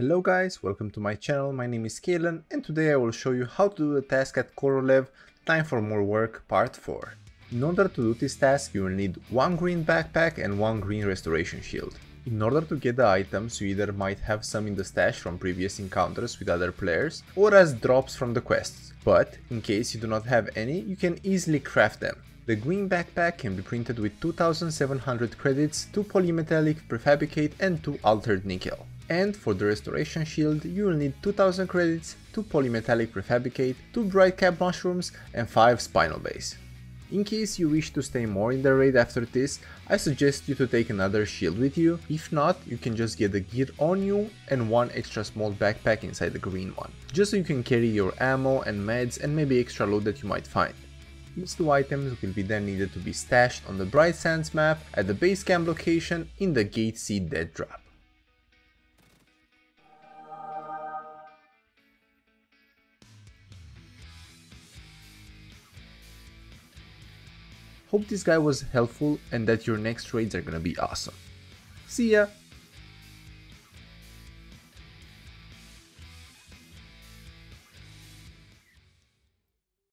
Hello guys, welcome to my channel, my name is Qaelan and today I will show you how to do the task at Korolev, Time for More Work Part 4. In order to do this task you will need one green backpack and one green restoration shield. In order to get the items you either might have some in the stash from previous encounters with other players or as drops from the quests, but in case you do not have any you can easily craft them. The green backpack can be printed with 2700 credits, 2 polymetallic prefabricate and 2 altered nickel. And for the restoration shield you will need 2000 credits, 2 polymetallic prefabricate, 2 bright cap mushrooms and 5 spinal base. In case you wish to stay more in the raid after this, I suggest you to take another shield with you, if not you can just get the gear on you and one extra small backpack inside the green one, just so you can carry your ammo and meds and maybe extra loot that you might find. These two items will be then needed to be stashed on the Bright Sands map at the base camp location in the Gate C dead drop. Hope this guy was helpful and that your next trades are gonna be awesome. See ya!